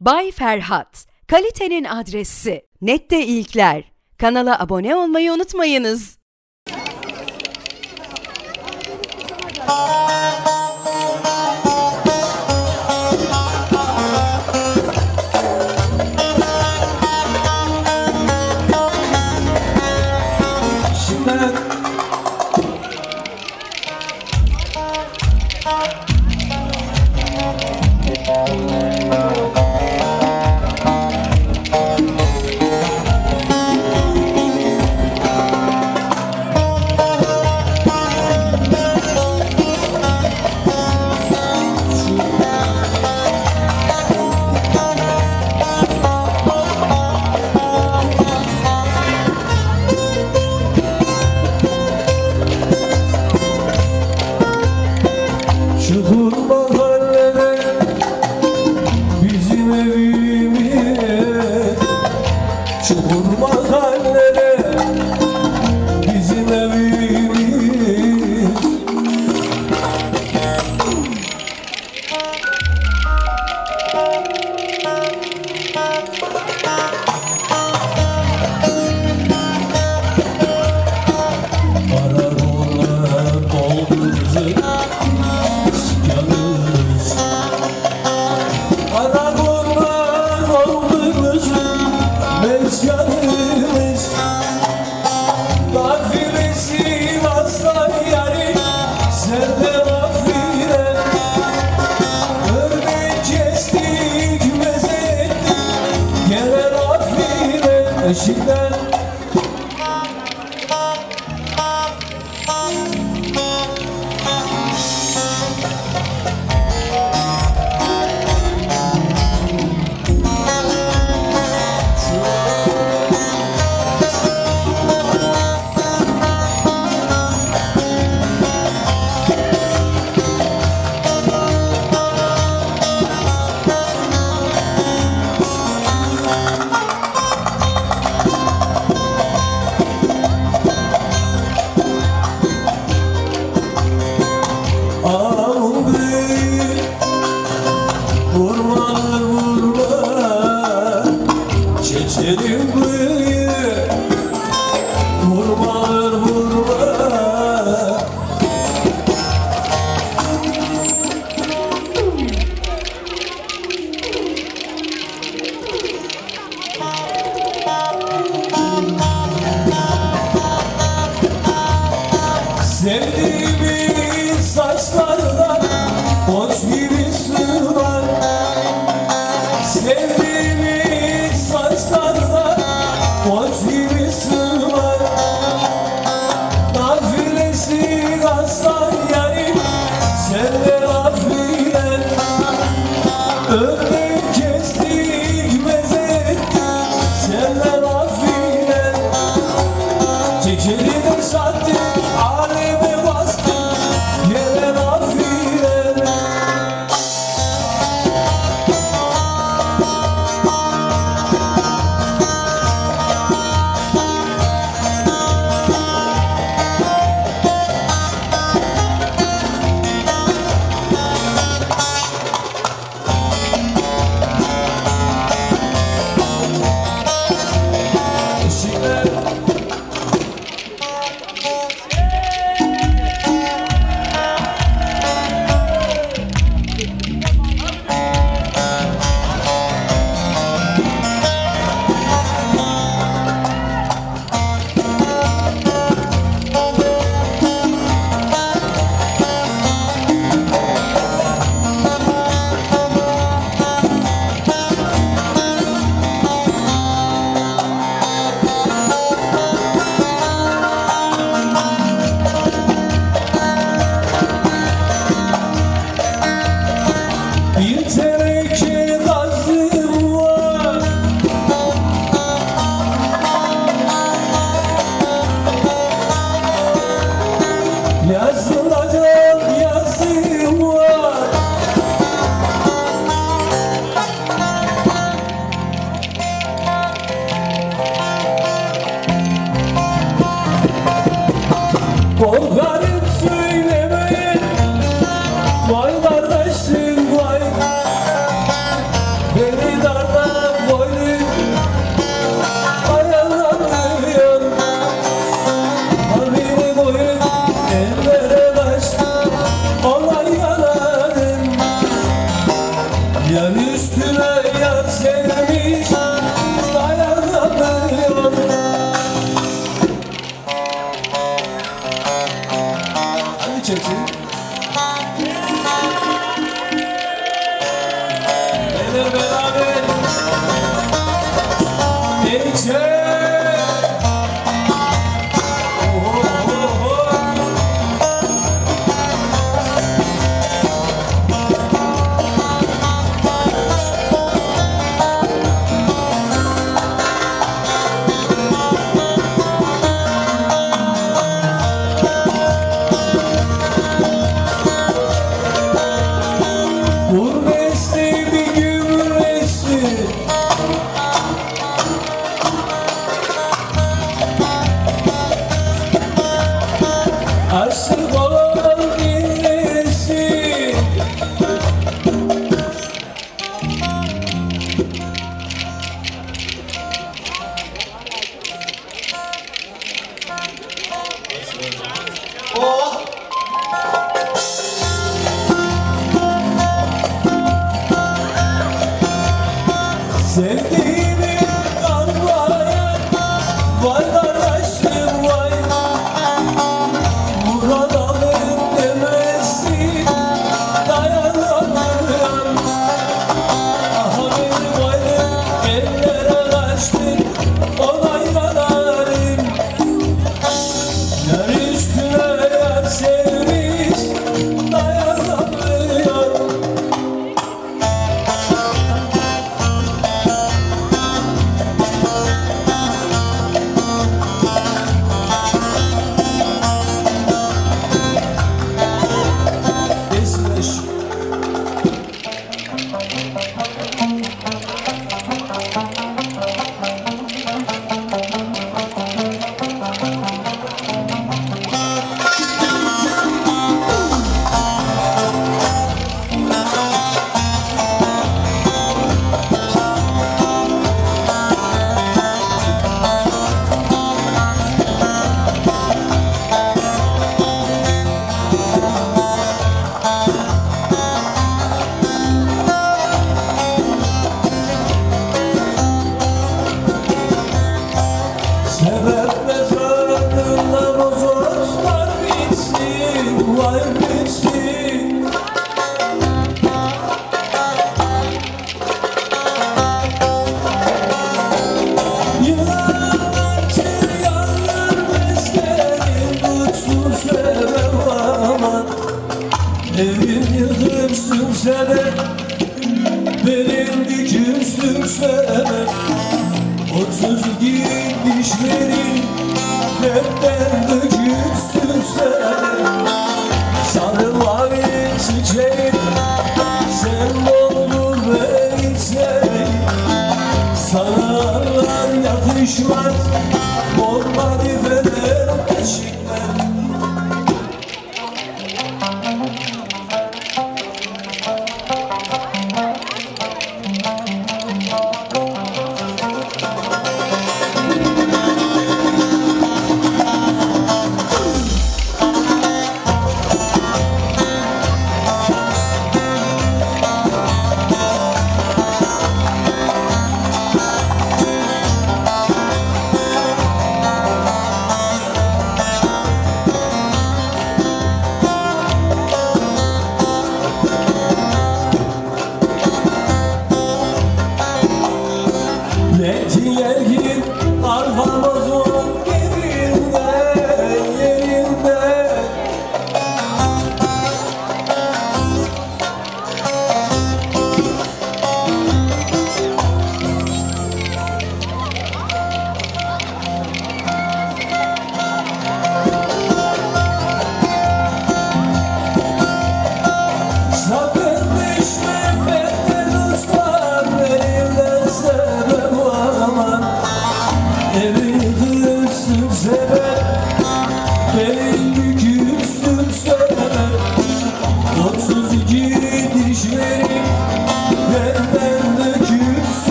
Bay Ferhat, kalitenin adresi, nette ilkler. Kanala abone olmayı unutmayınız. Just you. for. Sürse de Benim sürse de Otuz gidişlerin hepten